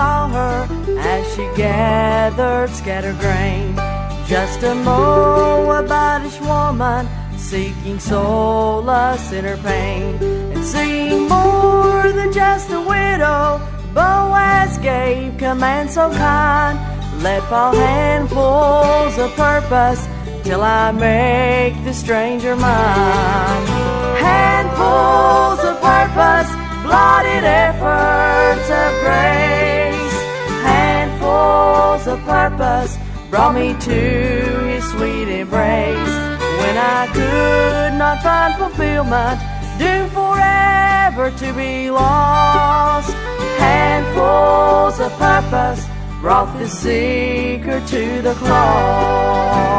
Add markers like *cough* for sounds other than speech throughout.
saw her as she gathered scattered grain. Just a Moabitish woman seeking solace in her pain. And seeing more than just a widow, Boaz gave command so kind. Let fall handfuls of purpose till I make the stranger mine. Handfuls of purpose, blotted efforts of grace. Handfuls of purpose brought me to his sweet embrace. When I could not find fulfillment, doomed forever to be lost. Handfuls of purpose brought the seeker to the cross.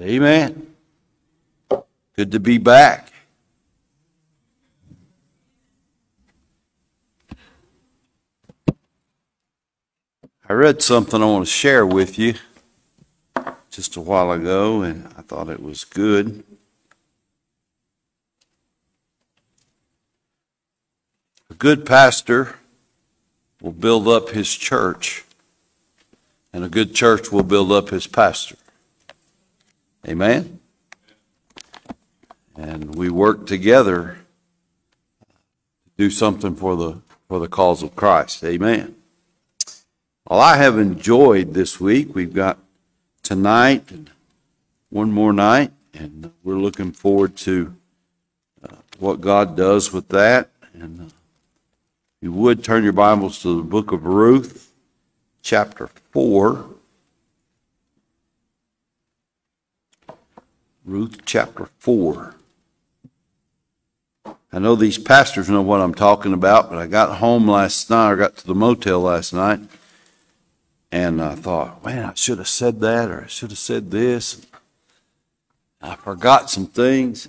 Amen. Good to be back. I read something I want to share with you just a while ago, and I thought it was good. A good pastor will build up his church, and a good church will build up his pastor. Amen? And we work together to do something for the, for the cause of Christ. Amen. Well, I have enjoyed this week. We've got tonight and one more night, and we're looking forward to uh, what God does with that. And uh, you would turn your Bibles to the book of Ruth, chapter 4. Ruth chapter 4. I know these pastors know what I'm talking about, but I got home last night, or got to the motel last night, and I thought, man, I should have said that, or I should have said this. I forgot some things.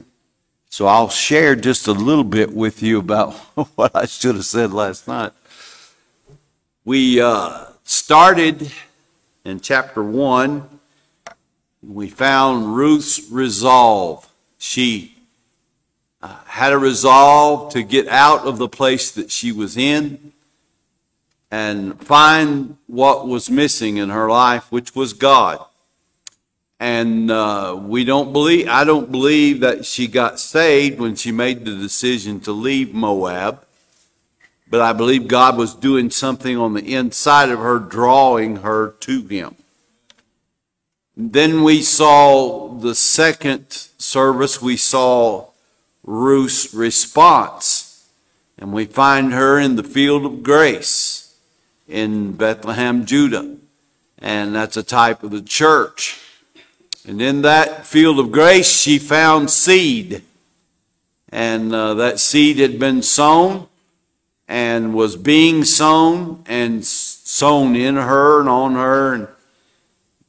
So I'll share just a little bit with you about *laughs* what I should have said last night. We uh, started in chapter 1 we found Ruth's resolve. She uh, had a resolve to get out of the place that she was in and find what was missing in her life, which was God. And uh, we don't believe, I don't believe that she got saved when she made the decision to leave Moab. But I believe God was doing something on the inside of her, drawing her to Him. Then we saw the second service, we saw Ruth's response. And we find her in the field of grace in Bethlehem, Judah. And that's a type of the church. And in that field of grace, she found seed. And uh, that seed had been sown and was being sown and sown in her and on her. And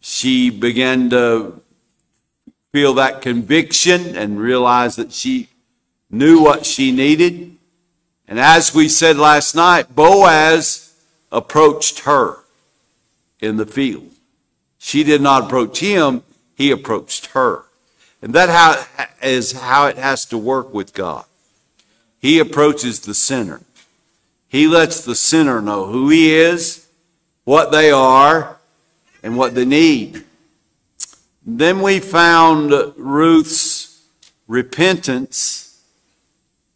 she began to feel that conviction and realize that she knew what she needed. And as we said last night, Boaz approached her in the field. She did not approach him, he approached her. And that how, is how it has to work with God. He approaches the sinner. He lets the sinner know who he is, what they are, and what they need. Then we found Ruth's repentance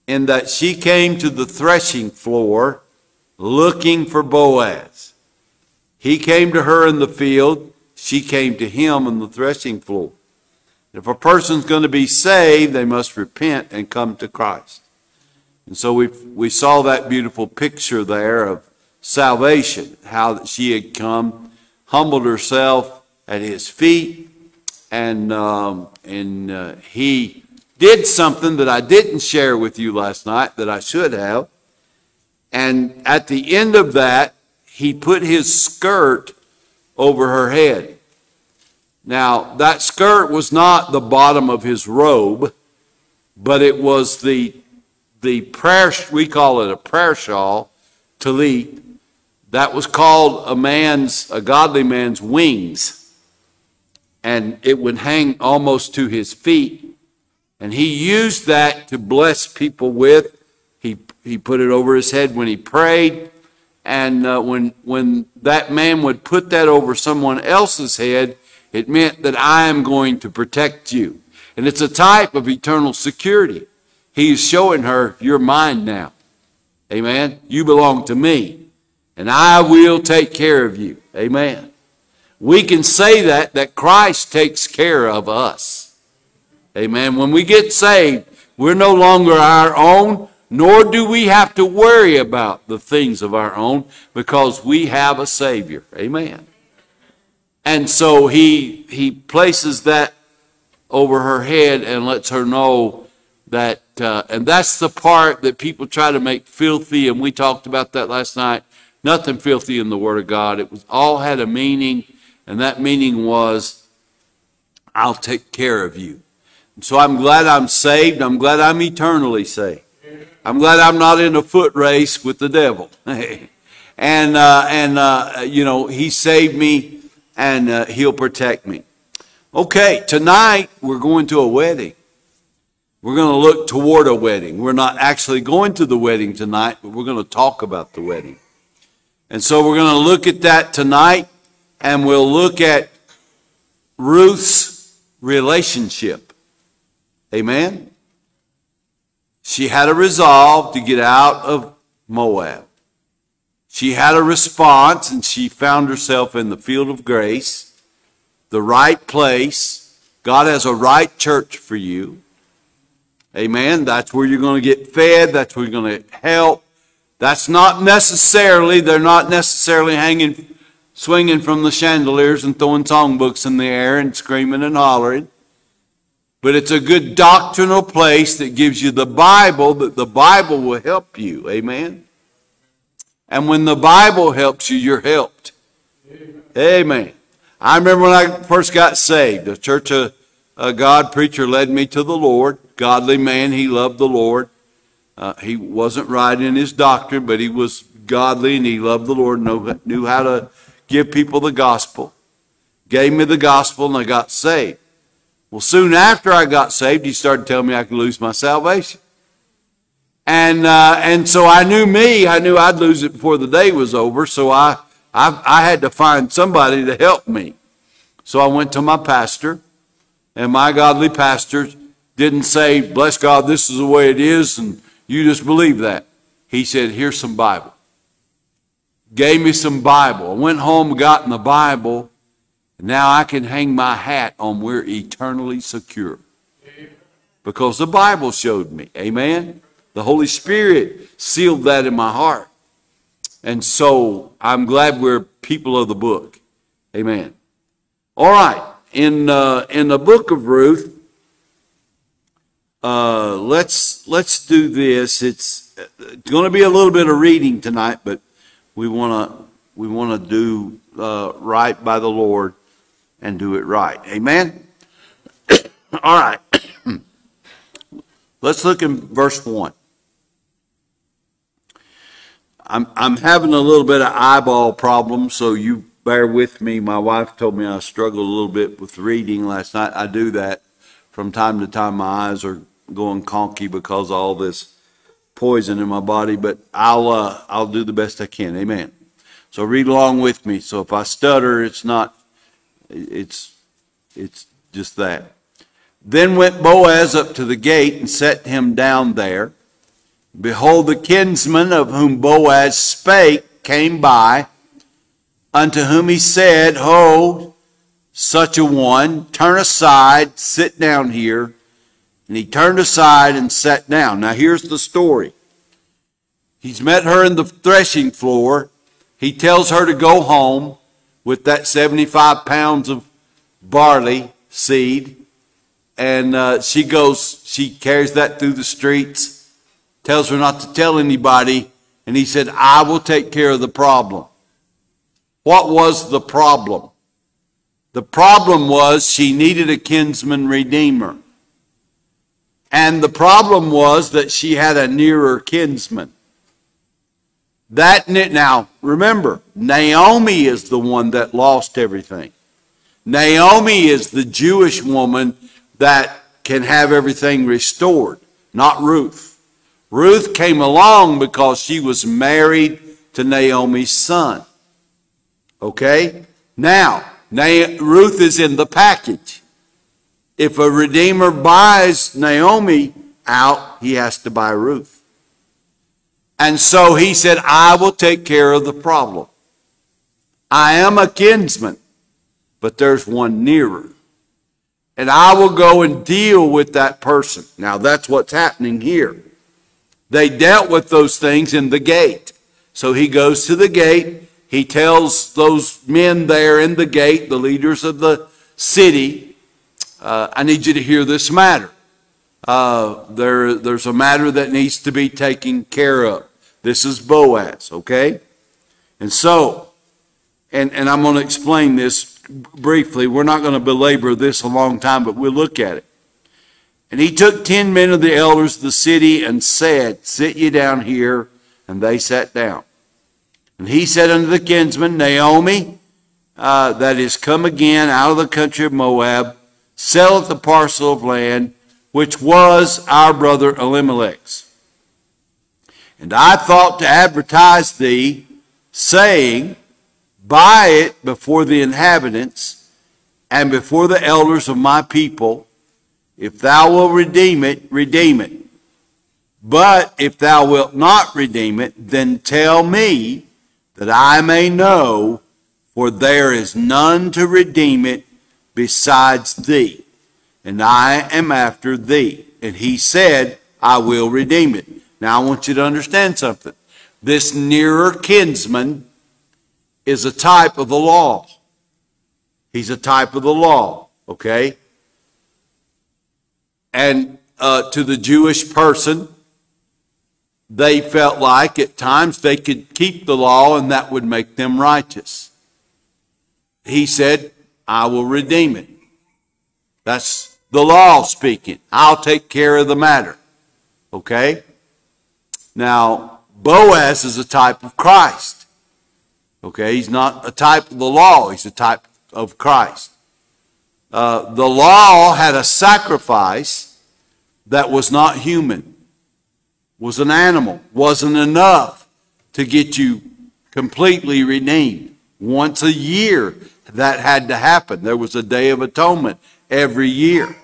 in that she came to the threshing floor looking for Boaz. He came to her in the field, she came to him on the threshing floor. If a person's going to be saved, they must repent and come to Christ. And so we we saw that beautiful picture there of salvation, how that she had come, humbled herself at his feet, and um, and uh, he did something that I didn't share with you last night that I should have. And at the end of that, he put his skirt over her head. Now, that skirt was not the bottom of his robe, but it was the, the prayer, we call it a prayer shawl, talit, that was called a man's, a godly man's wings. And it would hang almost to his feet. And he used that to bless people with. He, he put it over his head when he prayed. And uh, when, when that man would put that over someone else's head, it meant that I am going to protect you. And it's a type of eternal security. He's showing her, you're mine now. Amen. You belong to me. And I will take care of you. Amen. We can say that, that Christ takes care of us. Amen. When we get saved, we're no longer our own, nor do we have to worry about the things of our own because we have a Savior. Amen. And so he, he places that over her head and lets her know that, uh, and that's the part that people try to make filthy, and we talked about that last night. Nothing filthy in the Word of God. It was all had a meaning, and that meaning was, I'll take care of you. And so I'm glad I'm saved. I'm glad I'm eternally saved. I'm glad I'm not in a foot race with the devil. *laughs* and, uh, and uh, you know, he saved me and uh, he'll protect me. Okay, tonight we're going to a wedding. We're going to look toward a wedding. We're not actually going to the wedding tonight, but we're going to talk about the wedding. And so we're going to look at that tonight, and we'll look at Ruth's relationship. Amen? She had a resolve to get out of Moab. She had a response and she found herself in the field of grace, the right place. God has a right church for you. Amen. That's where you're going to get fed. That's where you're going to help. That's not necessarily, they're not necessarily hanging, swinging from the chandeliers and throwing songbooks in the air and screaming and hollering. But it's a good doctrinal place that gives you the Bible, that the Bible will help you. Amen. And when the Bible helps you, you're helped. Amen. Amen. I remember when I first got saved, a Church of God preacher led me to the Lord. Godly man, he loved the Lord. Uh, he wasn't right in his doctrine, but he was godly and he loved the Lord, knew, knew how to give people the gospel. Gave me the gospel and I got saved. Well, soon after I got saved, he started telling me I could lose my salvation. And, uh, and so I knew me, I knew I'd lose it before the day was over. So I, I, I had to find somebody to help me. So I went to my pastor, and my godly pastor didn't say, Bless God, this is the way it is, and you just believe that. He said, Here's some Bible. Gave me some Bible. I went home, got in the Bible, and now I can hang my hat on we're eternally secure. Because the Bible showed me. Amen? The Holy Spirit sealed that in my heart. And so I'm glad we're people of the book. Amen. All right. In, uh, in the book of Ruth, uh, let's, let's do this. It's, it's going to be a little bit of reading tonight, but we want to we want to do uh, right by the Lord and do it right. Amen. *coughs* All right. *coughs* Let's look in verse 1. I'm, I'm having a little bit of eyeball problem, so you bear with me. My wife told me I struggled a little bit with reading last night. I do that from time to time. My eyes are going conky because all this poison in my body, but I'll, uh, I'll do the best I can. Amen. So read along with me. So if I stutter, it's not, it's, it's just that. Then went Boaz up to the gate and set him down there. Behold, the kinsman of whom Boaz spake came by, unto whom he said, Ho, such a one, turn aside, sit down here. And he turned aside and sat down. Now here's the story. He's met her in the threshing floor. He tells her to go home with that 75 pounds of barley seed. And uh, she goes, she carries that through the streets tells her not to tell anybody, and he said, I will take care of the problem. What was the problem? The problem was she needed a kinsman redeemer. And the problem was that she had a nearer kinsman. That now remember, Naomi is the one that lost everything. Naomi is the Jewish woman that can have everything restored, not Ruth. Ruth came along because she was married to Naomi's son. Okay? Now, Ruth is in the package. If a redeemer buys Naomi out, he has to buy Ruth. And so he said, I will take care of the problem. I am a kinsman, but there's one nearer. And I will go and deal with that person. Now, that's what's happening here. They dealt with those things in the gate. So he goes to the gate. He tells those men there in the gate, the leaders of the city, uh, I need you to hear this matter. Uh, there, there's a matter that needs to be taken care of. This is Boaz, okay? And so, and, and I'm going to explain this briefly. We're not going to belabor this a long time, but we'll look at it. And he took ten men of the elders of the city and said, Sit ye down here. And they sat down. And he said unto the kinsman, Naomi, uh, that is come again out of the country of Moab, selleth the parcel of land which was our brother Elimelech's. And I thought to advertise thee, saying, Buy it before the inhabitants and before the elders of my people, if thou wilt redeem it, redeem it. But if thou wilt not redeem it, then tell me that I may know, for there is none to redeem it besides thee, and I am after thee. And he said, I will redeem it. Now I want you to understand something. This nearer kinsman is a type of the law. He's a type of the law, okay? And uh, to the Jewish person, they felt like at times they could keep the law and that would make them righteous. He said, I will redeem it. That's the law speaking. I'll take care of the matter. Okay? Now, Boaz is a type of Christ. Okay? He's not a type of the law, he's a type of Christ. Uh, the law had a sacrifice that was not human, was an animal, wasn't enough to get you completely redeemed. Once a year, that had to happen. There was a day of atonement every year.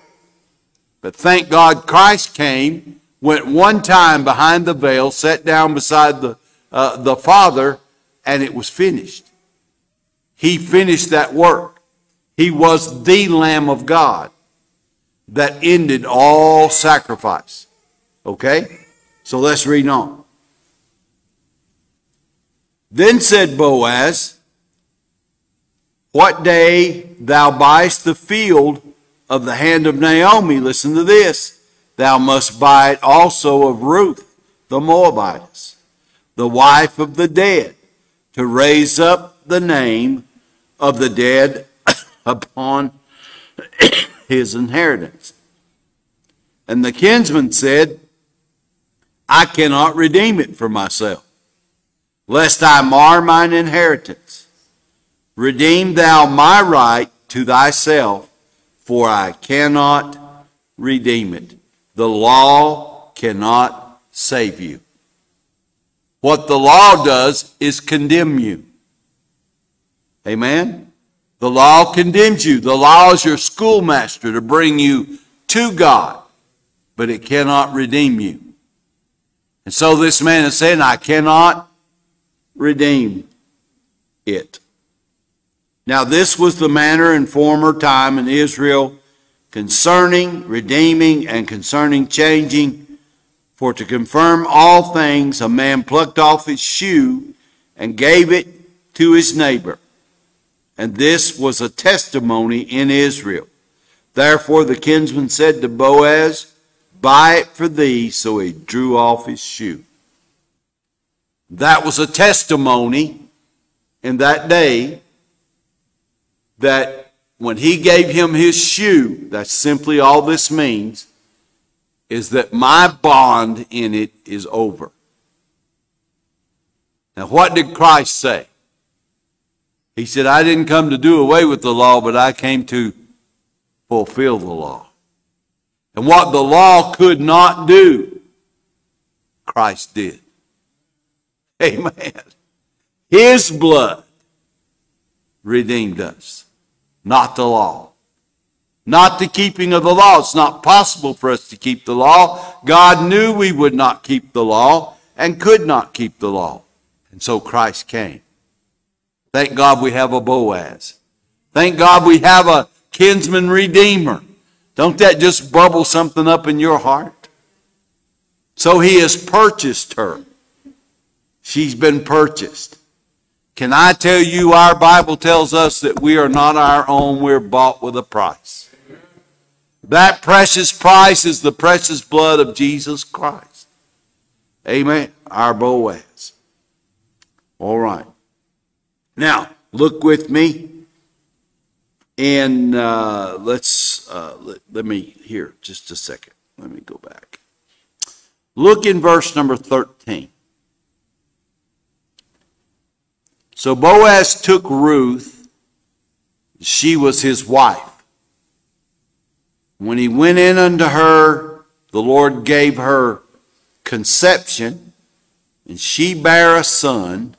But thank God Christ came, went one time behind the veil, sat down beside the, uh, the Father, and it was finished. He finished that work. He was the Lamb of God that ended all sacrifice. Okay? So let's read on. Then said Boaz, What day thou buyest the field of the hand of Naomi, listen to this, thou must buy it also of Ruth, the Moabitess, the wife of the dead, to raise up the name of the dead *coughs* upon *coughs* his inheritance. And the kinsman said, I cannot redeem it for myself. lest I mar mine inheritance. Redeem thou my right to thyself, for I cannot redeem it. The law cannot save you. What the law does is condemn you. Amen? The law condemns you. The law is your schoolmaster to bring you to God, but it cannot redeem you. And so this man is saying, I cannot redeem it. Now, this was the manner in former time in Israel concerning redeeming and concerning changing. For to confirm all things, a man plucked off his shoe and gave it to his neighbor. And this was a testimony in Israel. Therefore the kinsman said to Boaz, Buy it for thee. So he drew off his shoe. That was a testimony in that day that when he gave him his shoe, that's simply all this means, is that my bond in it is over. Now, what did Christ say? He said, I didn't come to do away with the law, but I came to fulfill the law. And what the law could not do, Christ did. Amen. His blood redeemed us, not the law. Not the keeping of the law. It's not possible for us to keep the law. God knew we would not keep the law and could not keep the law. And so Christ came. Thank God we have a Boaz. Thank God we have a kinsman redeemer. Don't that just bubble something up in your heart? So he has purchased her. She's been purchased. Can I tell you, our Bible tells us that we are not our own, we're bought with a price. That precious price is the precious blood of Jesus Christ. Amen. Our Boaz. All right. Now, look with me and uh, let's, uh, let, let me, here, just a second. Let me go back. Look in verse number 13. So Boaz took Ruth, she was his wife. When he went in unto her, the Lord gave her conception, and she bare a son.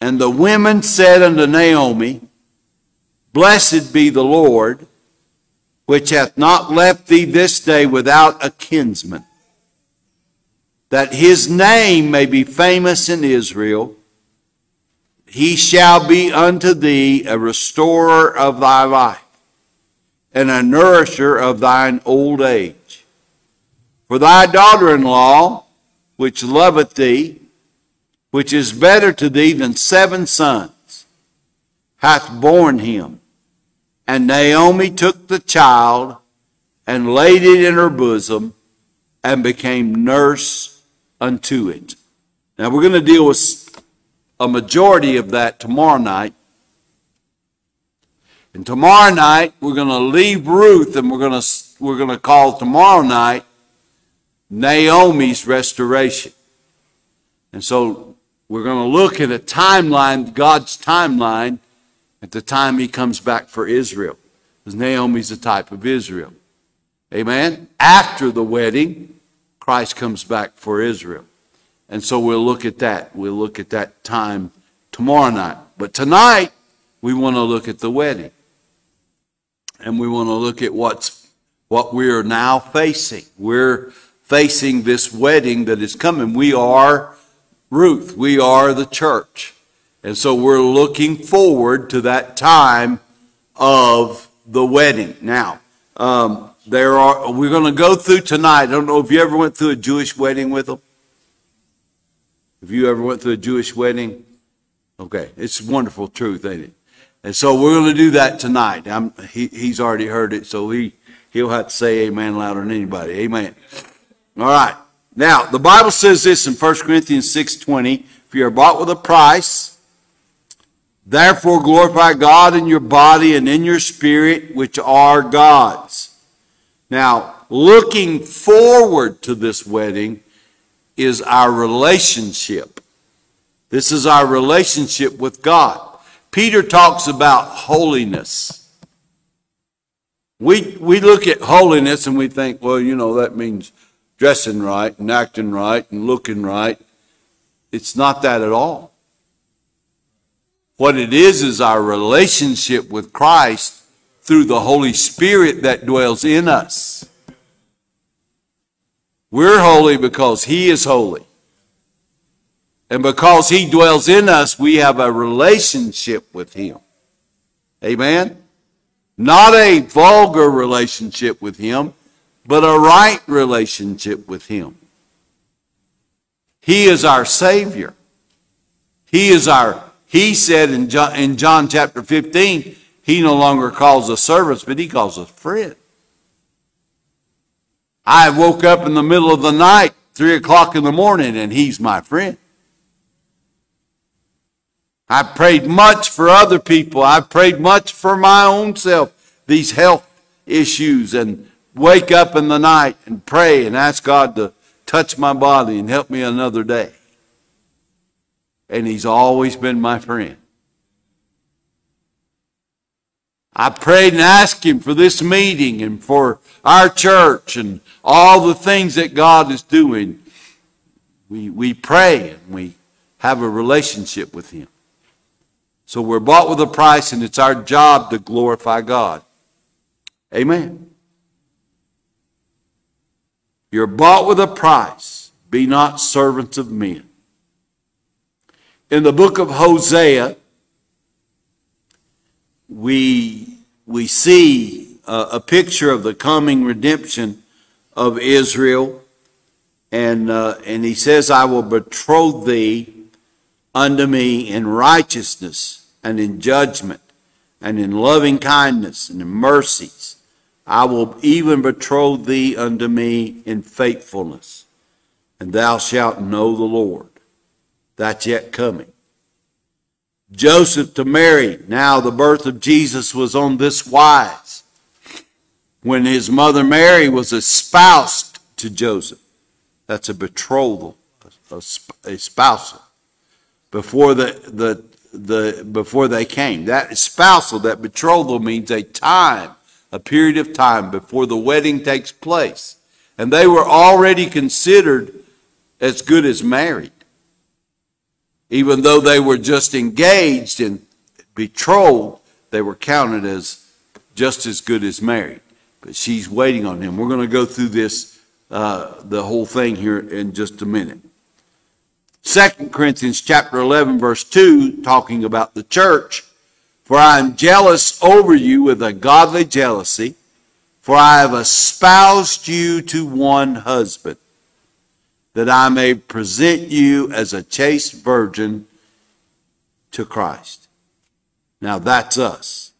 And the women said unto Naomi, Blessed be the Lord, which hath not left thee this day without a kinsman, that his name may be famous in Israel. He shall be unto thee a restorer of thy life, and a nourisher of thine old age. For thy daughter in law, which loveth thee, which is better to thee than seven sons, hath borne him. And Naomi took the child and laid it in her bosom and became nurse unto it. Now we're going to deal with a majority of that tomorrow night. And tomorrow night we're going to leave Ruth and we're going to we're going to call tomorrow night Naomi's restoration. And so we're going to look at a timeline, God's timeline, at the time he comes back for Israel. Because Naomi's a type of Israel. Amen? After the wedding, Christ comes back for Israel. And so we'll look at that. We'll look at that time tomorrow night. But tonight, we want to look at the wedding. And we want to look at what's what we are now facing. We're facing this wedding that is coming. We are Ruth. We are the church. And so we're looking forward to that time of the wedding. Now, um, there are, we're going to go through tonight. I don't know if you ever went through a Jewish wedding with them. If you ever went through a Jewish wedding, okay, it's wonderful truth, ain't it? And so we're going to do that tonight. He, he's already heard it, so he, he'll have to say amen louder than anybody. Amen. All right. Now, the Bible says this in 1 Corinthians 6.20, if you are bought with a price, therefore glorify God in your body and in your spirit, which are God's. Now, looking forward to this wedding is our relationship This is our relationship with God. Peter talks about holiness. We, we look at holiness and we think, well, you know, that means dressing right and acting right and looking right. It's not that at all. What it is is our relationship with Christ through the Holy Spirit that dwells in us. We're holy because He is holy. And because He dwells in us, we have a relationship with Him. Amen? Not a vulgar relationship with Him, but a right relationship with Him. He is our Savior. He is our, He said in John, in John chapter 15, He no longer calls us servants, but He calls us friends. I woke up in the middle of the night, 3 o'clock in the morning, and He's my friend. I prayed much for other people. I prayed much for my own self, these health issues, and wake up in the night and pray and ask God to touch my body and help me another day. And He's always been my friend. I prayed and asked Him for this meeting and for our church and all the things that God is doing. We, we pray and we have a relationship with Him. So we're bought with a price, and it's our job to glorify God. Amen. You're bought with a price. Be not servants of men. In the book of Hosea, we, we see a, a picture of the coming redemption of Israel. And, uh, and he says, I will betroth thee unto me in righteousness and in judgment and in loving kindness and in mercies. I will even betroth thee unto me in faithfulness, and thou shalt know the Lord. That's yet coming. Joseph to Mary, now the birth of Jesus was on this wise. When his mother Mary was espoused to Joseph, that's a betrothal, a, a spousal. Before the, the the before they came. That spousal, that betrothal means a time, a period of time before the wedding takes place. And they were already considered as good as married. Even though they were just engaged and betrothed, they were counted as just as good as married. But she's waiting on him. We're going to go through this, uh, the whole thing here in just a minute. 2 Corinthians chapter 11 verse 2 talking about the church. For I am jealous over you with a godly jealousy, for I have espoused you to one husband, that I may present you as a chaste virgin to Christ. Now that's us.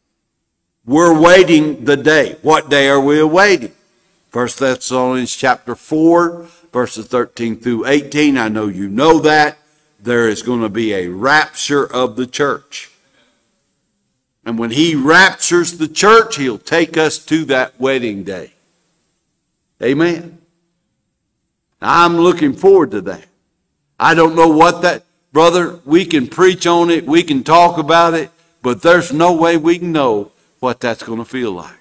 We're waiting the day. What day are we awaiting? 1 Thessalonians chapter 4 verses 13 through 18. I know you know that. There is going to be a rapture of the church. And when he raptures the church, he'll take us to that wedding day. Amen. I'm looking forward to that. I don't know what that, brother, we can preach on it, we can talk about it, but there's no way we can know what that's going to feel like.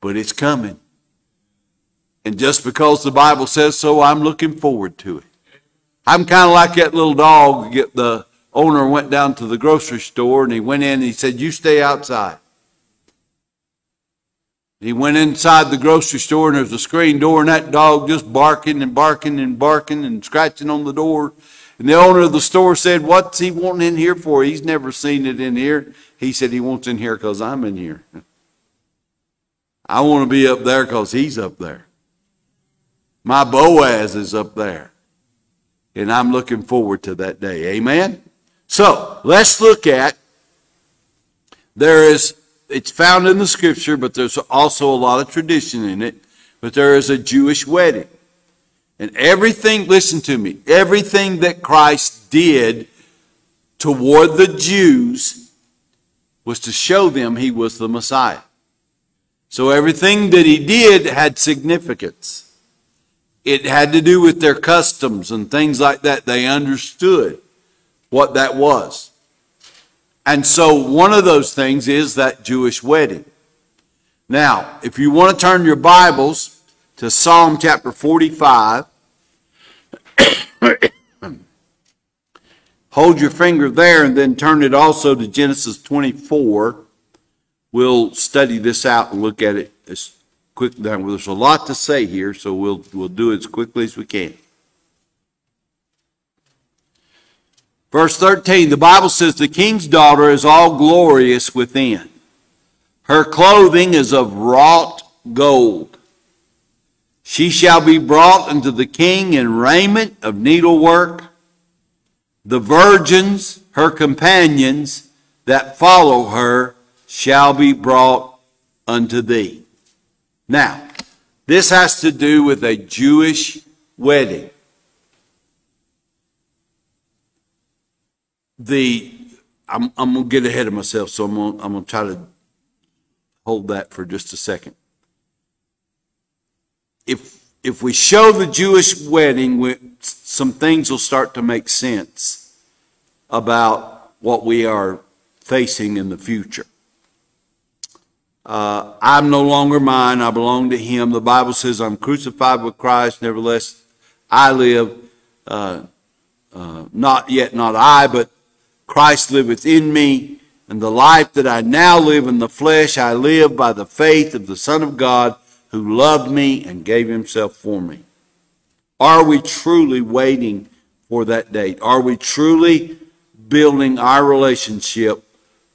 But it's coming. And just because the Bible says so, I'm looking forward to it. I'm kind of like that little dog. The owner went down to the grocery store and he went in and he said, You stay outside. He went inside the grocery store and there's a screen door and that dog just barking and barking and barking and scratching on the door. And the owner of the store said, What's he wanting in here for? He's never seen it in here. He said he wants in here because I'm in here. I want to be up there because he's up there. My Boaz is up there. And I'm looking forward to that day. Amen? So, let's look at, there is, it's found in the scripture, but there's also a lot of tradition in it. But there is a Jewish wedding. And everything, listen to me, everything that Christ did toward the Jews was to show them he was the Messiah. So everything that he did had significance. It had to do with their customs and things like that. They understood. what that was. And so one of those things is that Jewish wedding. Now, if you want to turn your Bibles to Psalm chapter 45, *coughs* hold your finger there and then turn it also to Genesis 24. We'll study this out and look at it as quick. There's a lot to say here, so we'll, we'll do it as quickly as we can. Verse 13, the Bible says, The king's daughter is all glorious within. Her clothing is of wrought gold. She shall be brought unto the king in raiment of needlework. The virgins, her companions, that follow her, shall be brought unto thee. Now, this has to do with a Jewish wedding. The I'm, I'm gonna get ahead of myself, so I'm gonna, I'm gonna try to hold that for just a second. If if we show the Jewish wedding, we, some things will start to make sense about what we are facing in the future. Uh, I'm no longer mine; I belong to Him. The Bible says, "I'm crucified with Christ; nevertheless, I live." Uh, uh, not yet, not I, but Christ liveth in me, and the life that I now live in the flesh, I live by the faith of the Son of God who loved me and gave himself for me. Are we truly waiting for that date? Are we truly building our relationship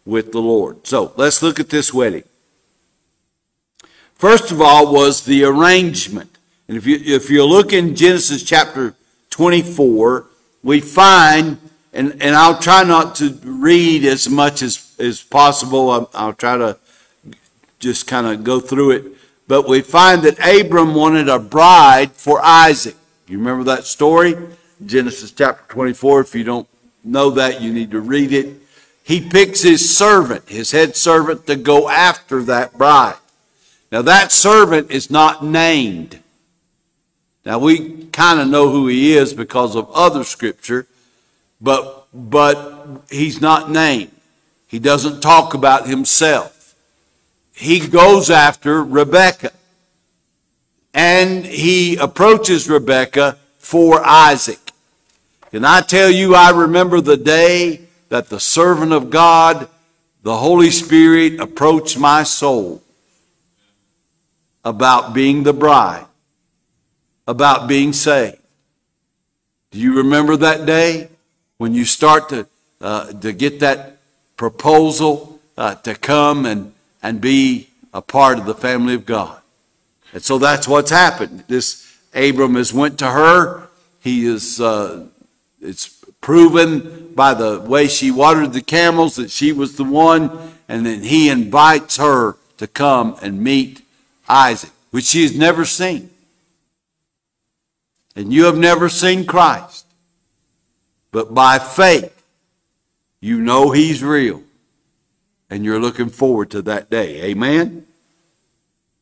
with the Lord? So let's look at this wedding. First of all, was the arrangement. And if you, if you look in Genesis chapter 24, we find and, and I'll try not to read as much as, as possible. I'll, I'll try to just kind of go through it. But we find that Abram wanted a bride for Isaac. You remember that story? Genesis chapter 24. If you don't know that, you need to read it. He picks his servant, his head servant, to go after that bride. Now, that servant is not named. Now, we kind of know who he is because of other scripture but, but he's not named. He doesn't talk about himself. He goes after Rebekah. And he approaches Rebekah for Isaac. Can I tell you, I remember the day that the servant of God, the Holy Spirit, approached my soul about being the bride, about being saved. Do you remember that day? When you start to, uh, to get that proposal uh, to come and, and be a part of the family of God. And so that's what's happened. This Abram has went to her. He is, uh, it's proven by the way she watered the camels that she was the one. And then he invites her to come and meet Isaac, which she has never seen. And you have never seen Christ. But by faith, you know He's real. And you're looking forward to that day. Amen?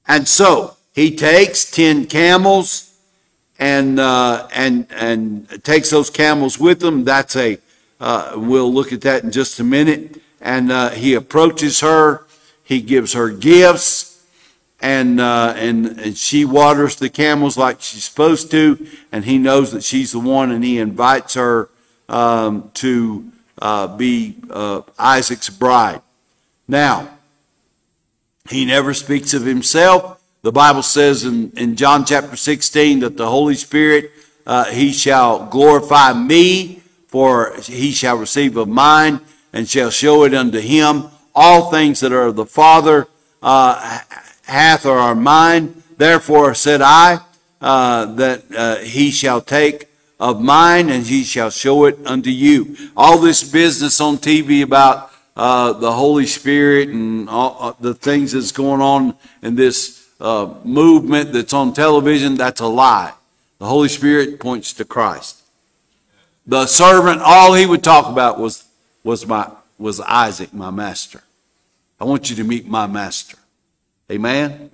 And so, he takes 10 camels and, uh, and, and takes those camels with him. That's a, uh, we'll look at that in just a minute. And uh, he approaches her. He gives her gifts. And, uh, and, and she waters the camels like she's supposed to. And he knows that she's the one and he invites her um, to uh, be uh, Isaac's bride. Now, he never speaks of himself. The Bible says in, in John chapter 16 that the Holy Spirit, uh, he shall glorify me, for he shall receive of mine and shall show it unto him. All things that are of the Father uh, hath or are mine. Therefore said I uh, that uh, he shall take of mine, and he shall show it unto you. All this business on TV about uh, the Holy Spirit and all, uh, the things that's going on in this uh, movement that's on television, that's a lie. The Holy Spirit points to Christ. The servant, all he would talk about was, was, my, was Isaac, my master. I want you to meet my master. Amen?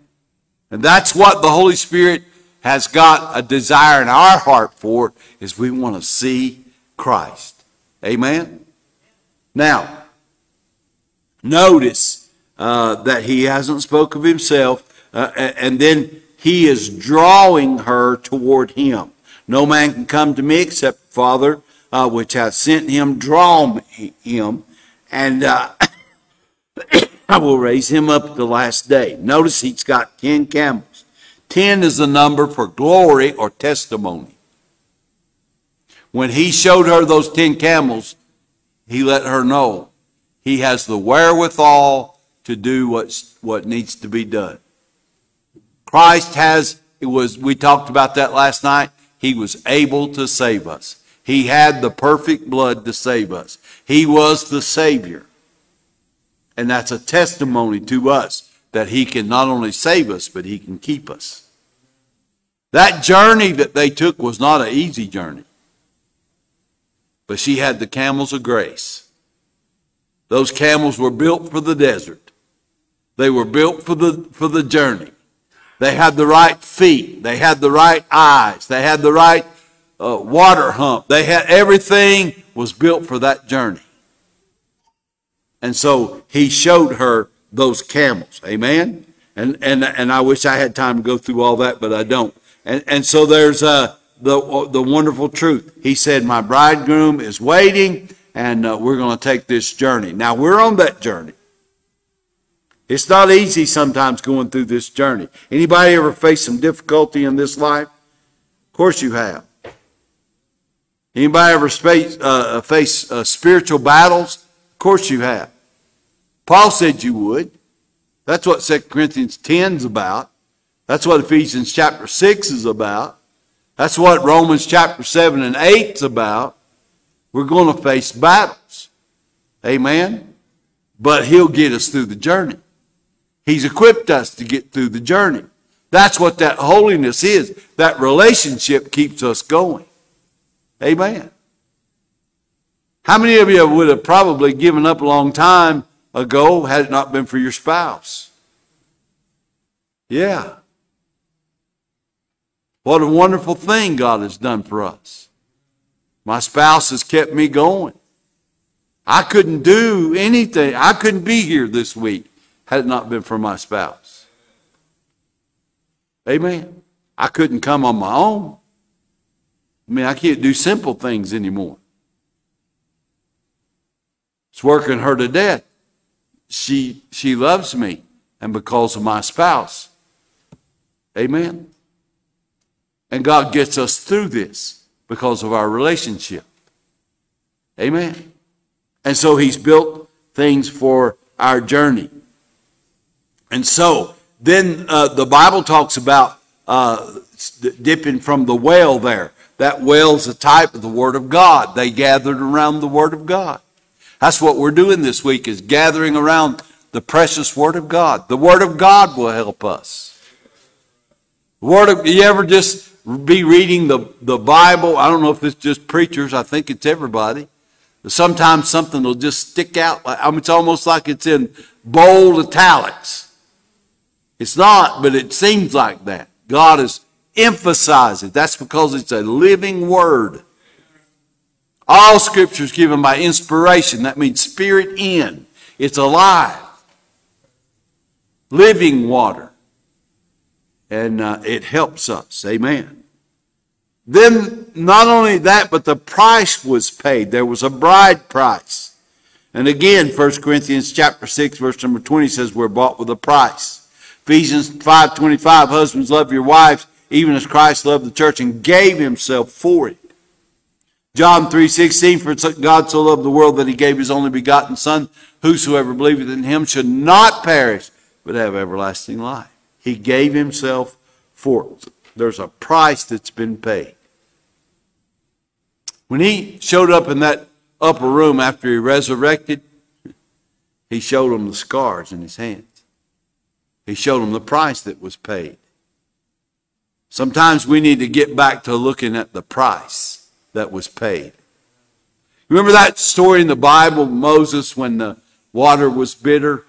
And that's what the Holy Spirit has got a desire in our heart for is we want to see Christ. Amen? Now, notice uh, that he hasn't spoke of himself, uh, and then he is drawing her toward him. No man can come to me except Father, uh, which hath sent him, draw me, him, and uh, *coughs* I will raise him up the last day. Notice he's got ten camels. Ten is the number for glory or testimony. When he showed her those ten camels, he let her know he has the wherewithal to do what's, what needs to be done. Christ has, it was, we talked about that last night. He was able to save us. He had the perfect blood to save us. He was the Savior. And that's a testimony to us that He can not only save us, but He can keep us. That journey that they took was not an easy journey. But she had the camels of grace. Those camels were built for the desert. They were built for the, for the journey. They had the right feet. They had the right eyes. They had the right uh, water hump. They had everything was built for that journey. And so he showed her those camels. Amen. And and and I wish I had time to go through all that, but I don't. And and so there's uh the the wonderful truth. He said, "My bridegroom is waiting, and uh, we're going to take this journey." Now we're on that journey. It's not easy sometimes going through this journey. Anybody ever face some difficulty in this life? Of course you have. Anybody ever face, uh, face uh, spiritual battles? Of course you have. Paul said you would. That's what 2 Corinthians 10 is about. That's what Ephesians chapter 6 is about. That's what Romans chapter 7 and 8 is about. We're going to face battles. Amen? But he'll get us through the journey. He's equipped us to get through the journey. That's what that holiness is. That relationship keeps us going. Amen. How many of you would have probably given up a long time ago had it not been for your spouse? Yeah. What a wonderful thing God has done for us. My spouse has kept me going. I couldn't do anything. I couldn't be here this week had it not been for my spouse. Amen. I couldn't come on my own. I mean, I can't do simple things anymore. It's working her to death. She, she loves me, and because of my spouse. Amen. And God gets us through this because of our relationship. Amen. And so He's built things for our journey. And so then uh, the Bible talks about uh, dipping from the well there. That well's a type of the Word of God. They gathered around the Word of God. That's what we're doing this week is gathering around the precious Word of God. The Word of God will help us. Word of, you ever just be reading the, the Bible? I don't know if it's just preachers. I think it's everybody. Sometimes something will just stick out. I mean, it's almost like it's in bold italics. It's not, but it seems like that. God is emphasizing. That's because it's a living word. All scripture is given by inspiration. That means spirit in. It's alive. Living water and uh, it helps us. Amen. Then, not only that, but the price was paid. There was a bride price. And again, 1 Corinthians chapter 6, verse number 20 says we're bought with a price. Ephesians 5.25, husbands, love your wives, even as Christ loved the church and gave himself for it. John 3.16, for God so loved the world that he gave his only begotten Son, whosoever believeth in him should not perish, but have everlasting life. He gave himself for. There's a price that's been paid. When he showed up in that upper room after he resurrected, he showed them the scars in his hands. He showed them the price that was paid. Sometimes we need to get back to looking at the price that was paid. Remember that story in the Bible, Moses, when the water was bitter?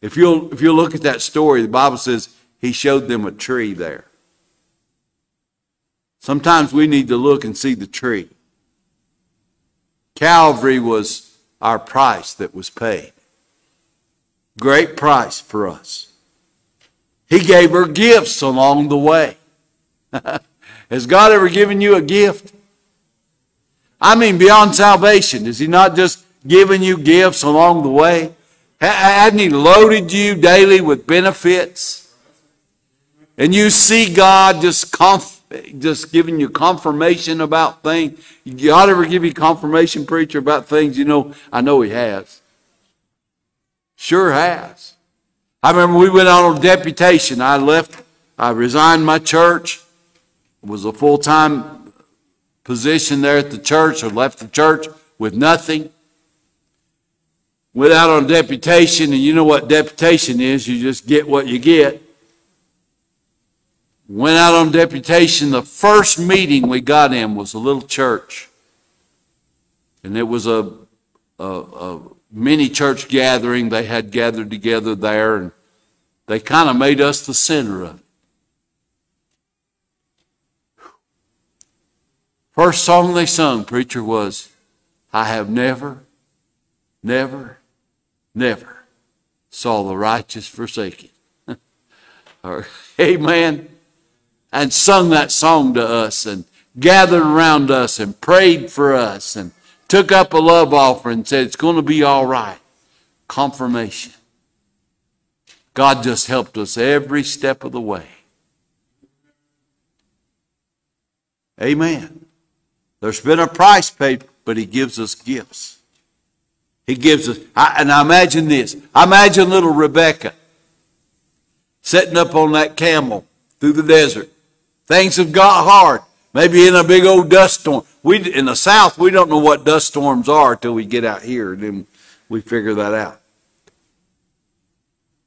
If you'll, if you'll look at that story, the Bible says he showed them a tree there. Sometimes we need to look and see the tree. Calvary was our price that was paid. Great price for us. He gave her gifts along the way. *laughs* Has God ever given you a gift? I mean, beyond salvation. Is He not just giving you gifts along the way? Hadn't He loaded you daily with benefits? And you see God just conf- just giving you confirmation about things. God ever give you confirmation, preacher, about things you know? I know He has. Sure has. I remember we went on a deputation. I left, I resigned my church. It was a full time position there at the church. or left the church with nothing. Went out on deputation, and you know what deputation is. You just get what you get. Went out on deputation. The first meeting we got in was a little church. And it was a, a, a mini church gathering. They had gathered together there, and they kind of made us the center of it. First song they sung, preacher, was I have never, never, never saw the righteous forsaken. *laughs* or, amen. And sung that song to us and gathered around us and prayed for us and took up a love offering and said, It's going to be all right. Confirmation. God just helped us every step of the way. Amen. There's been a price paid, but He gives us gifts. He gives us, I, and I imagine this. I imagine little Rebecca sitting up on that camel through the desert. Things have got hard. Maybe in a big old dust storm. We in the South, we don't know what dust storms are till we get out here, and then we figure that out.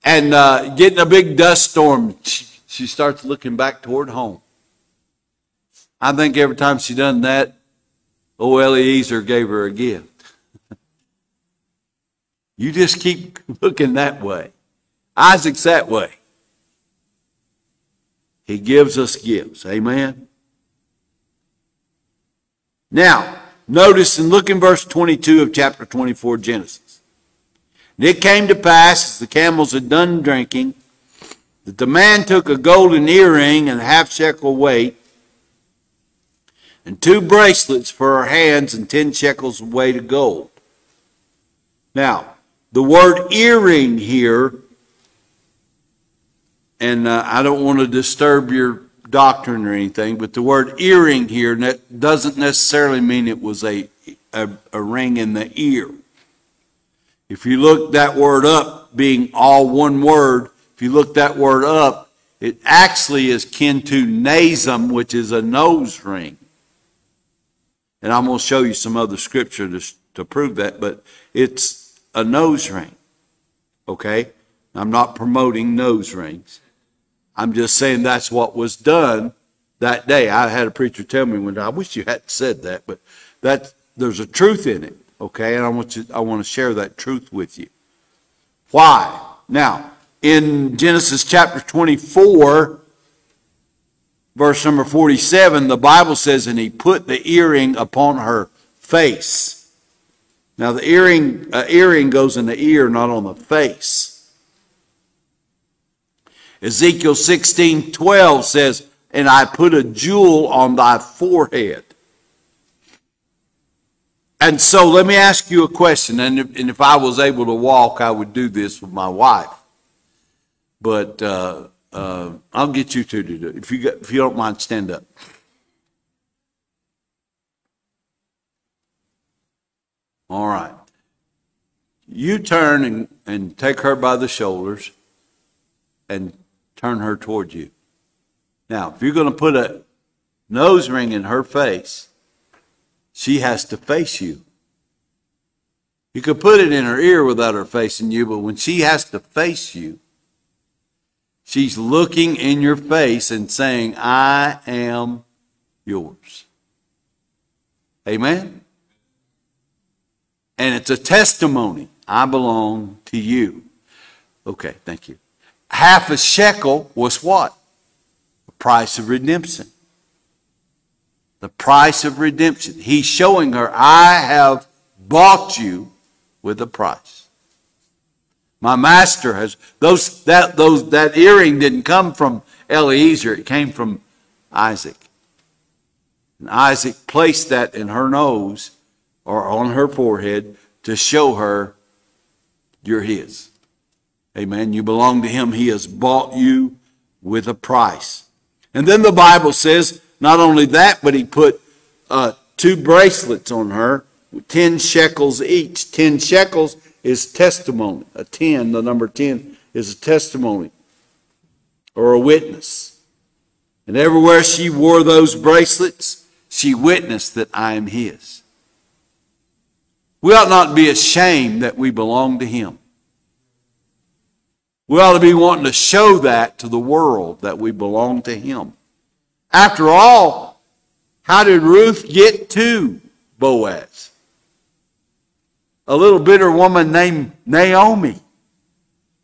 And uh, getting a big dust storm, she, she starts looking back toward home. I think every time she done that, Oh, Eliezer gave her a gift. *laughs* you just keep looking that way. Isaac's that way. He gives us gifts. Amen. Now, notice and look in verse 22 of chapter 24, Genesis. And it came to pass, as the camels had done drinking, that the man took a golden earring and a half shekel weight and two bracelets for her hands and ten shekels weight of gold. Now, the word earring here, and uh, I don't want to disturb your doctrine or anything, but the word earring here doesn't necessarily mean it was a, a, a ring in the ear. If you look that word up, being all one word, if you look that word up, it actually is kin to nasum, which is a nose ring. And I'm going to show you some other scripture to, to prove that, but it's a nose ring. Okay? I'm not promoting nose rings. I'm just saying that's what was done that day. I had a preacher tell me one day, I wish you hadn't said that, but that there's a truth in it. Okay? And I want you, I want to share that truth with you. Why? Now, in Genesis chapter 24, verse number 47, the Bible says, and he put the earring upon her face. Now, the earring, uh, earring goes in the ear, not on the face. Ezekiel 16 12 says, And I put a jewel on thy forehead. And so let me ask you a question. And if, and if I was able to walk, I would do this with my wife. But uh, uh, I'll get you two to do it. If you, got, if you don't mind, stand up. All right. You turn and, and take her by the shoulders and turn her toward you. Now, if you're going to put a nose ring in her face, she has to face you. You could put it in her ear without her facing you, but when she has to face you, She's looking in your face and saying, I am yours. Amen? And it's a testimony. I belong to you. Okay, thank you. Half a shekel was what? The price of redemption. The price of redemption. He's showing her, I have bought you with a price. My master has those that those that earring didn't come from Eliezer, it came from Isaac. And Isaac placed that in her nose or on her forehead to show her you're his. Amen. You belong to him. He has bought you with a price. And then the Bible says not only that, but he put uh, two bracelets on her, 10 shekels each. 10 shekels is testimony. A 10, the number 10, is a testimony or a witness. And everywhere she wore those bracelets, she witnessed that I am his. We ought not be ashamed that we belong to him. We ought to be wanting to show that to the world that we belong to him. After all, how did Ruth get to Boaz? A little bitter woman named Naomi.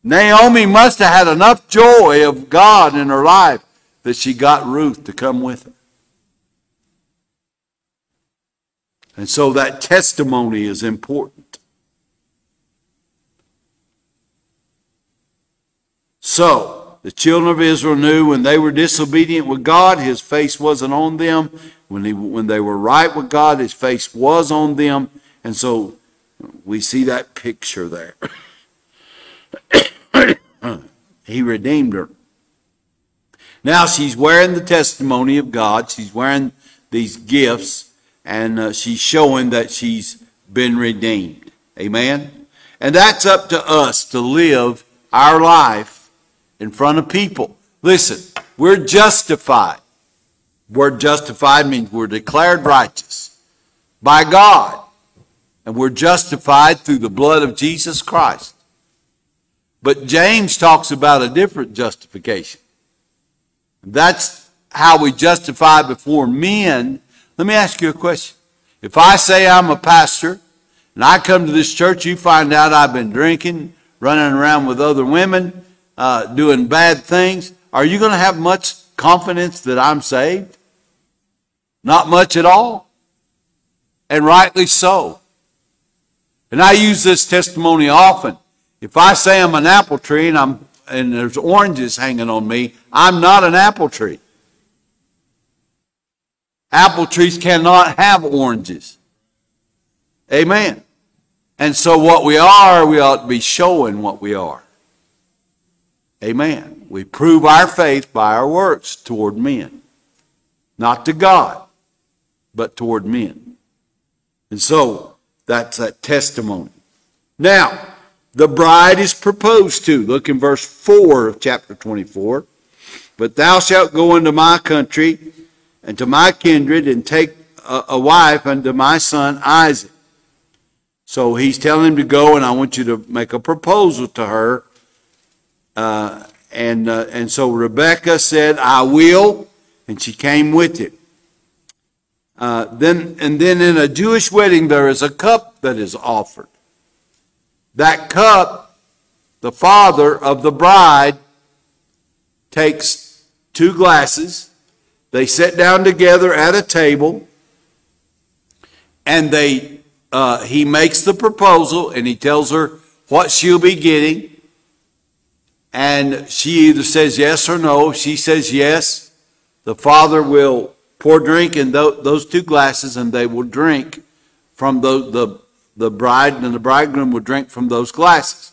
Naomi must have had enough joy of God in her life that she got Ruth to come with her. And so that testimony is important. So, the children of Israel knew when they were disobedient with God, his face wasn't on them. When, he, when they were right with God, his face was on them. And so we see that picture there. *coughs* he redeemed her. Now she's wearing the testimony of God. She's wearing these gifts, and uh, she's showing that she's been redeemed. Amen? And that's up to us to live our life in front of people. Listen, we're justified. Word justified means we're declared righteous by God. And we're justified through the blood of Jesus Christ. But James talks about a different justification. That's how we justify before men. Let me ask you a question. If I say I'm a pastor and I come to this church, you find out I've been drinking, running around with other women, uh, doing bad things, are you going to have much confidence that I'm saved? Not much at all. And rightly so. And I use this testimony often. If I say I'm an apple tree and I'm and there's oranges hanging on me, I'm not an apple tree. Apple trees cannot have oranges. Amen. And so what we are, we ought to be showing what we are. Amen. We prove our faith by our works toward men. Not to God, but toward men. And so that's that testimony. Now, the bride is proposed to. Look in verse 4 of chapter 24. But thou shalt go into my country and to my kindred and take a, a wife unto my son Isaac. So he's telling him to go, and I want you to make a proposal to her. Uh, and, uh, and so Rebecca said, I will, and she came with him. Uh, then, and then in a Jewish wedding, there is a cup that is offered. That cup, the father of the bride takes two glasses. They sit down together at a table, and they uh, he makes the proposal, and he tells her what she'll be getting. And she either says yes or no. If she says yes, the father will pour drink in those two glasses, and they will drink from the, the the bride and the bridegroom would drink from those glasses.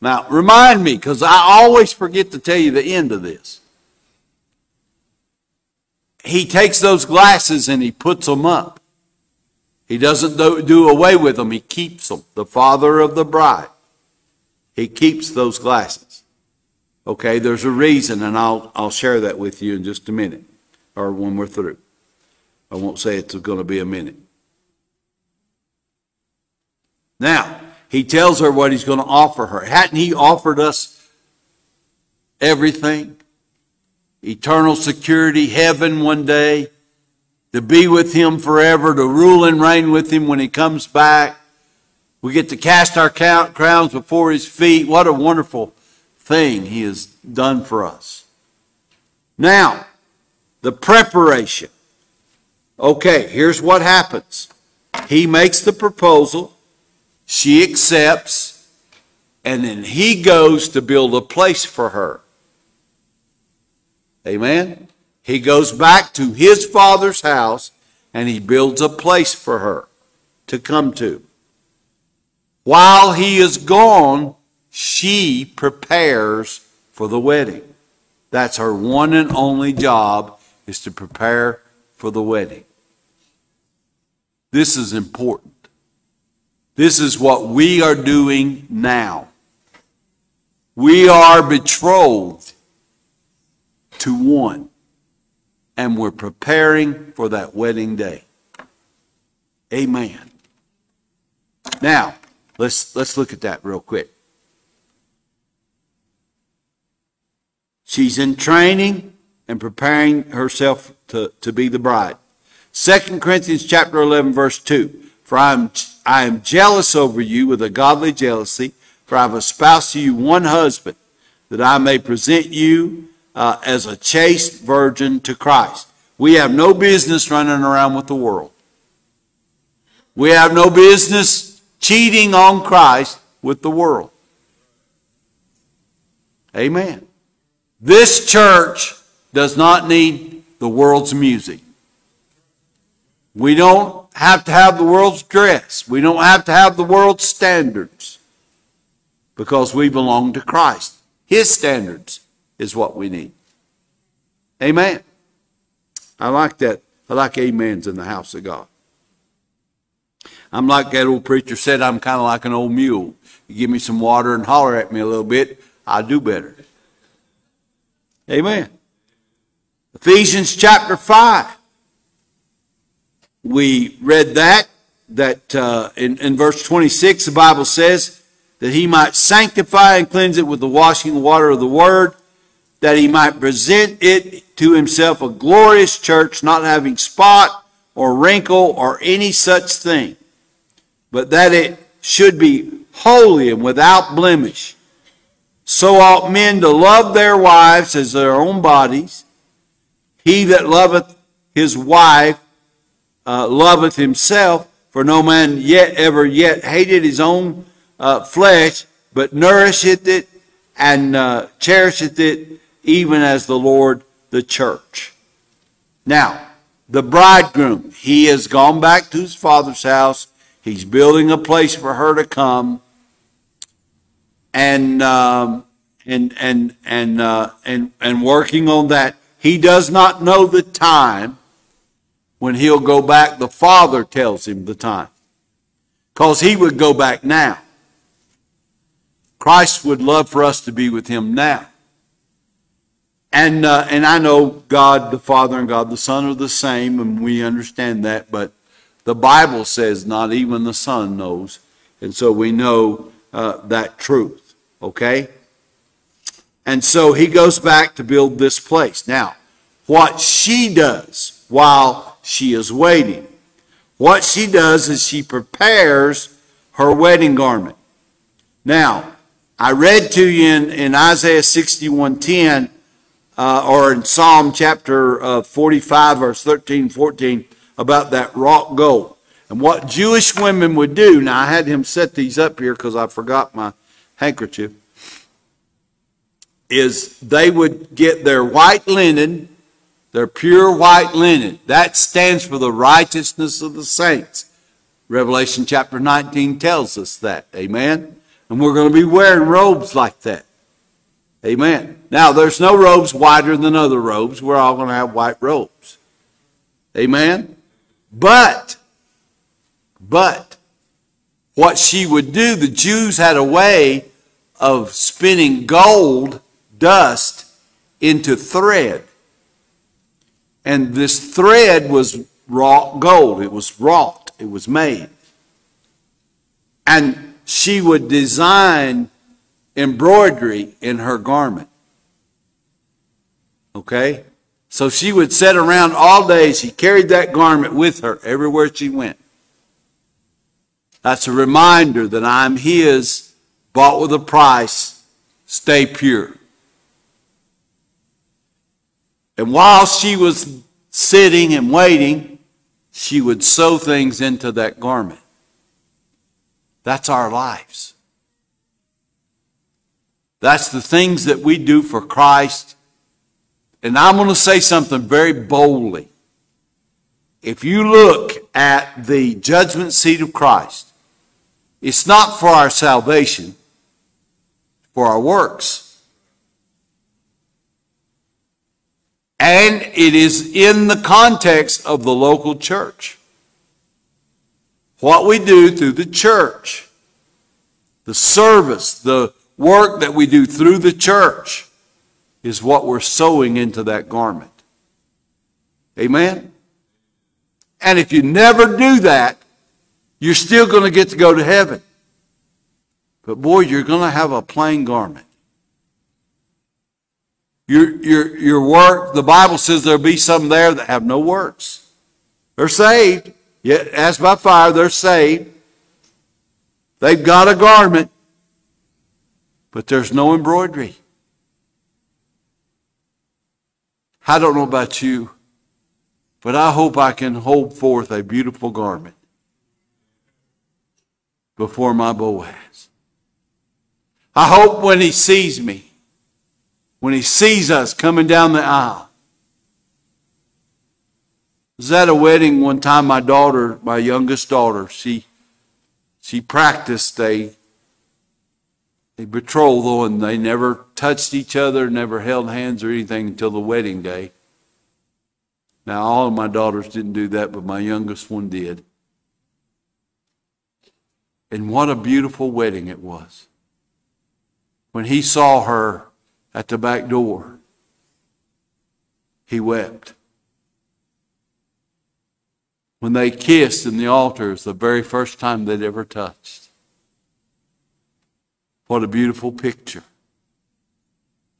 Now, remind me, because I always forget to tell you the end of this. He takes those glasses and he puts them up. He doesn't do, do away with them, he keeps them. The father of the bride, he keeps those glasses. Okay, there's a reason, and I'll, I'll share that with you in just a minute, or when we're through. I won't say it's going to be a minute. Now, he tells her what he's going to offer her. Hadn't he offered us everything? Eternal security, heaven one day, to be with him forever, to rule and reign with him when he comes back. We get to cast our crowns before his feet. What a wonderful thing he has done for us. Now, the preparation. Okay, here's what happens. He makes the proposal. She accepts, and then he goes to build a place for her. Amen? He goes back to his father's house and he builds a place for her to come to. While he is gone, she prepares for the wedding. That's her one and only job is to prepare for the wedding. This is important. This is what we are doing now. We are betrothed to one, and we're preparing for that wedding day. Amen. Now, let's let's look at that real quick. She's in training and preparing herself to, to be the bride. 2 Corinthians chapter 11 verse 2. For I am, I am jealous over you with a godly jealousy, for I have espoused to you one husband, that I may present you uh, as a chaste virgin to Christ. We have no business running around with the world. We have no business cheating on Christ with the world. Amen. This church does not need the world's music. We don't have to have the world's dress. We don't have to have the world's standards because we belong to Christ. His standards is what we need. Amen. I like that. I like amens in the house of God. I'm like that old preacher said, I'm kind of like an old mule. You give me some water and holler at me a little bit, I'll do better. Amen. Ephesians chapter 5. We read that, that uh, in, in verse 26, the Bible says that he might sanctify and cleanse it with the washing water of the word, that he might present it to himself a glorious church, not having spot or wrinkle or any such thing, but that it should be holy and without blemish. So ought men to love their wives as their own bodies. He that loveth his wife uh, loveth himself, for no man yet ever yet hated his own uh, flesh, but nourisheth it and uh, cherisheth it, even as the Lord the church. Now, the bridegroom, he has gone back to his father's house. He's building a place for her to come and um, and and and uh, and and working on that. He does not know the time when he'll go back. The Father tells him the time, because he would go back now. Christ would love for us to be with him now. And uh, and I know God the Father and God the Son are the same, and we understand that, but the Bible says not even the Son knows, and so we know uh, that truth. Okay? And so he goes back to build this place. Now, what she does while she is waiting, what she does is she prepares her wedding garment. Now, I read to you in, in Isaiah 61:10 uh, or in Psalm chapter uh, 45, verse 13, 14, about that wrought gold. And what Jewish women would do, now I had him set these up here because I forgot my handkerchief, is they would get their white linen, their pure white linen. That stands for the righteousness of the saints. Revelation chapter 19 tells us that. Amen? And we're going to be wearing robes like that. Amen. Now, there's no robes whiter than other robes. We're all going to have white robes. Amen. But, but, what she would do, the Jews had a way of spinning gold dust into thread. And this thread was wrought gold. It was wrought. It was made. And she would design embroidery in her garment. Okay? So she would sit around all day. She carried that garment with her everywhere she went. That's a reminder that I'm His, bought with a price, stay pure. And while she was sitting and waiting, she would sew things into that garment. That's our lives. That's the things that we do for Christ. And I'm going to say something very boldly. If you look at the judgment seat of Christ, it's not for our salvation, for our works. And it is in the context of the local church. What we do through the church, the service, the work that we do through the church is what we're sowing into that garment. Amen? And if you never do that, you're still going to get to go to heaven. But boy, you're going to have a plain garment. Your, your, your work, the Bible says there'll be some there that have no works. They're saved. Yet, as by fire, they're saved. They've got a garment, but there's no embroidery. I don't know about you, but I hope I can hold forth a beautiful garment before my Boaz. I hope when he sees me, when he sees us coming down the aisle, was at a wedding one time my daughter my youngest daughter she she practiced a a betrothal and they never touched each other never held hands or anything until the wedding day. Now all of my daughters didn't do that but my youngest one did. And what a beautiful wedding it was. When he saw her at the back door he wept when they kissed in the altar the very first time they'd ever touched. What a beautiful picture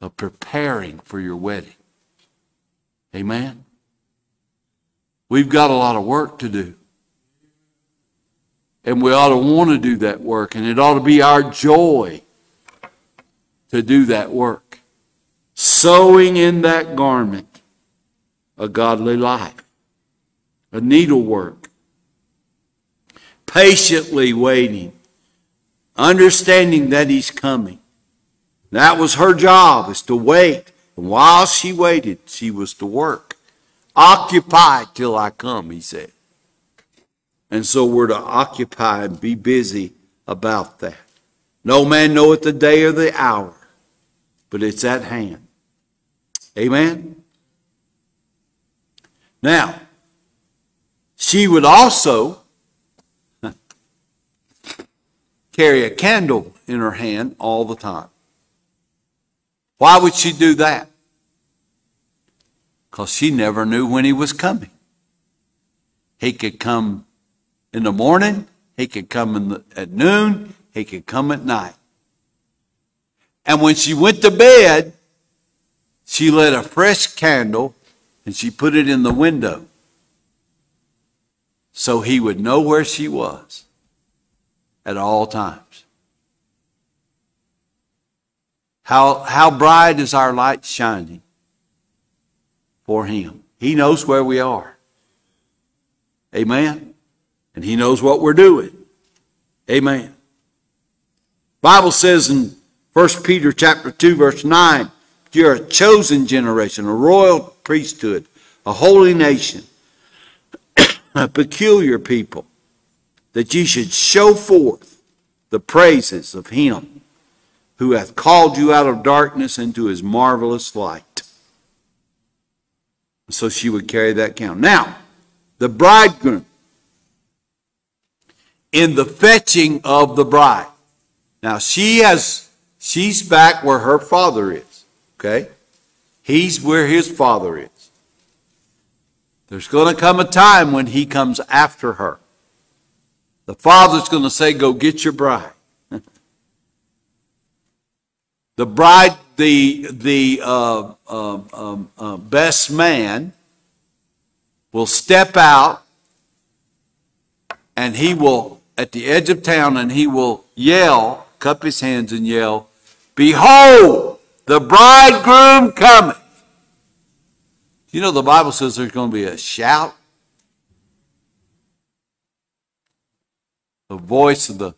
of preparing for your wedding. Amen. We've got a lot of work to do. And we ought to want to do that work. And it ought to be our joy to do that work. Sewing in that garment a godly life a needlework, patiently waiting, understanding that he's coming. That was her job, is to wait. And while she waited, she was to work. Occupy till I come, he said. And so we're to occupy and be busy about that. No man knoweth the day or the hour, but it's at hand. Amen? Now, she would also *laughs* carry a candle in her hand all the time. Why would she do that? Because she never knew when he was coming. He could come in the morning, he could come the, at noon, he could come at night. And when she went to bed, she lit a fresh candle and she put it in the window so he would know where she was at all times. How, how bright is our light shining for him? He knows where we are. Amen. And he knows what we're doing. Amen. Bible says in 1 Peter chapter 2 verse 9, you're a chosen generation, a royal priesthood, a holy nation, *coughs* a peculiar people, that ye should show forth the praises of him who hath called you out of darkness into his marvelous light. So she would carry that count. Now, the bridegroom, in the fetching of the bride. Now she has, she's back where her father is. Okay? He's where his father is. There's going to come a time when he comes after her. The father's going to say, Go get your bride. *laughs* the bride, the, the uh, uh, uh, best man, will step out and he will, at the edge of town, and he will yell, cup his hands and yell, Behold, the bridegroom cometh. You know, the Bible says there's going to be a shout. The voice of the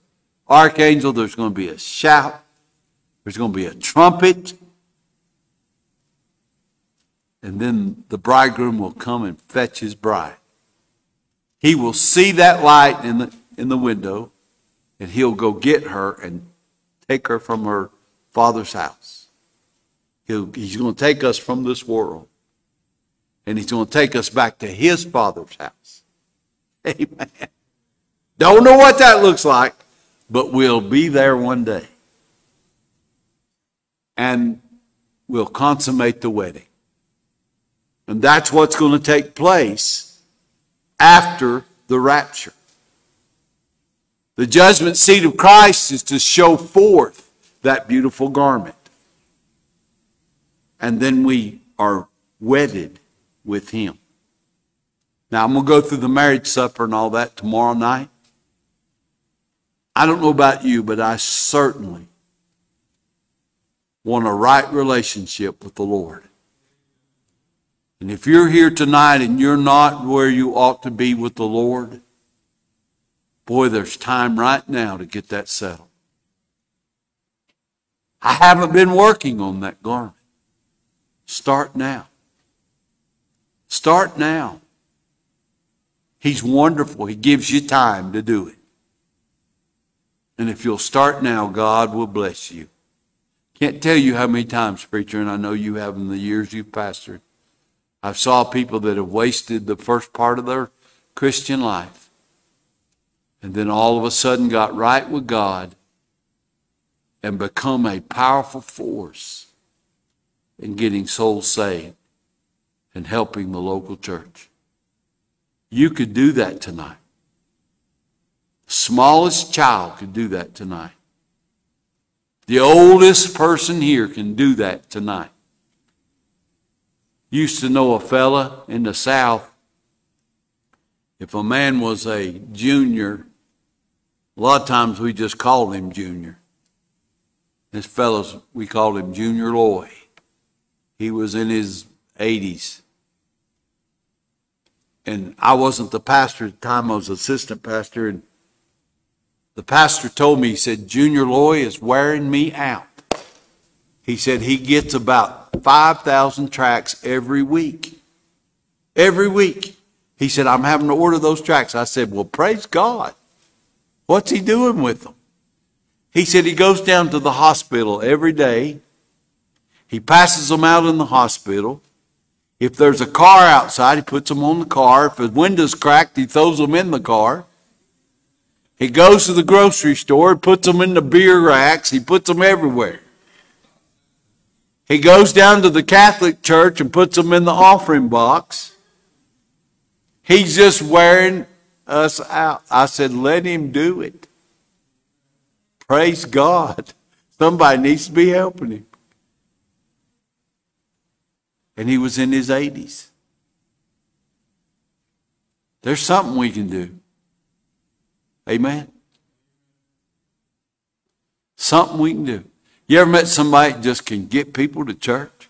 archangel, there's going to be a shout, there's going to be a trumpet, and then the bridegroom will come and fetch his bride. He will see that light in the, in the window, and he'll go get her and take her from her father's house. He'll, he's going to take us from this world, and he's going to take us back to his father's house. *laughs* Amen. Don't know what that looks like, but we'll be there one day. And we'll consummate the wedding. And that's what's going to take place after the rapture. The judgment seat of Christ is to show forth that beautiful garment. And then we are wedded with Him. Now, I'm going to go through the marriage supper and all that tomorrow night. I don't know about you, but I certainly want a right relationship with the Lord. And if you're here tonight and you're not where you ought to be with the Lord, boy, there's time right now to get that settled. I haven't been working on that garment. Start now. Start now. He's wonderful. He gives you time to do it. And if you'll start now, God will bless you. Can't tell you how many times, preacher, and I know you have in the years you've pastored, I've saw people that have wasted the first part of their Christian life and then all of a sudden got right with God and become a powerful force in getting souls saved and helping the local church. You could do that tonight. Smallest child could do that tonight. The oldest person here can do that tonight used to know a fella in the South. If a man was a junior, a lot of times we just called him junior. This fellow's, we called him Junior Loy. He was in his 80s. And I wasn't the pastor at the time, I was assistant pastor. And the pastor told me, he said, Junior Loy is wearing me out. He said he gets about 5,000 tracks every week. Every week. He said, I'm having to order those tracks. I said, Well, praise God. What's he doing with them? He said he goes down to the hospital every day. He passes them out in the hospital. If there's a car outside, he puts them on the car. If the window's cracked, he throws them in the car. He goes to the grocery store, and puts them in the beer racks. He puts them everywhere. He goes down to the Catholic Church and puts them in the offering box. He's just wearing us out. I said, let him do it. Praise God. Somebody needs to be helping him. And he was in his 80s. There's something we can do. Amen. Something we can do. You ever met somebody that just can get people to church?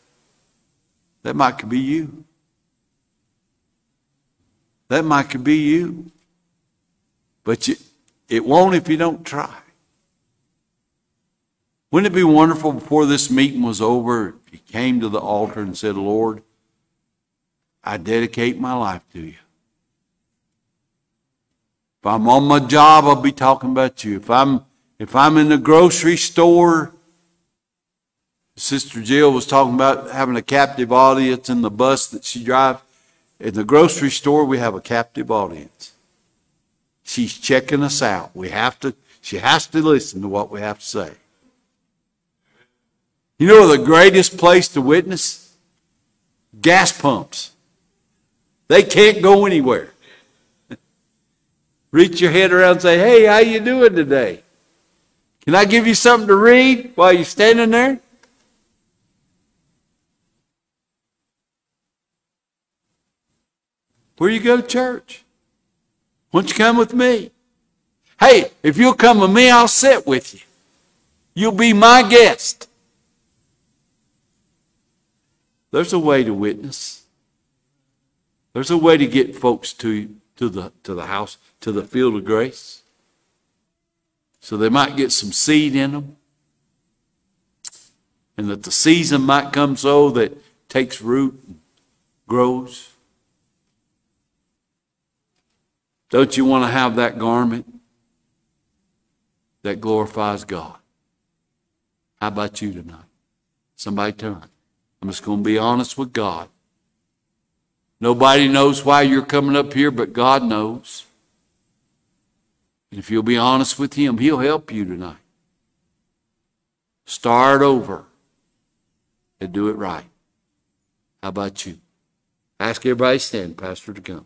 That might could be you. That might could be you. But you, it won't if you don't try. Wouldn't it be wonderful before this meeting was over you came to the altar and said, Lord, I dedicate my life to you. If I'm on my job, I'll be talking about you. If I'm if I'm in the grocery store, Sister Jill was talking about having a captive audience in the bus that she drives. In the grocery store, we have a captive audience. She's checking us out. We have to, she has to listen to what we have to say. You know the greatest place to witness? Gas pumps. They can't go anywhere. *laughs* Reach your head around and say, hey, how you doing today? Can I give you something to read while you're standing there? Where you go to church? Why don't you come with me? Hey, if you'll come with me, I'll sit with you. You'll be my guest. There's a way to witness. There's a way to get folks to, to, the, to the house, to the field of grace. So they might get some seed in them. And that the season might come so that takes root and grows. Don't you want to have that garment that glorifies God? How about you tonight? Somebody turn. I'm just going to be honest with God. Nobody knows why you're coming up here, but God knows. And if you'll be honest with Him, He'll help you tonight. Start over and do it right. How about you? Ask everybody stand, Pastor, to come.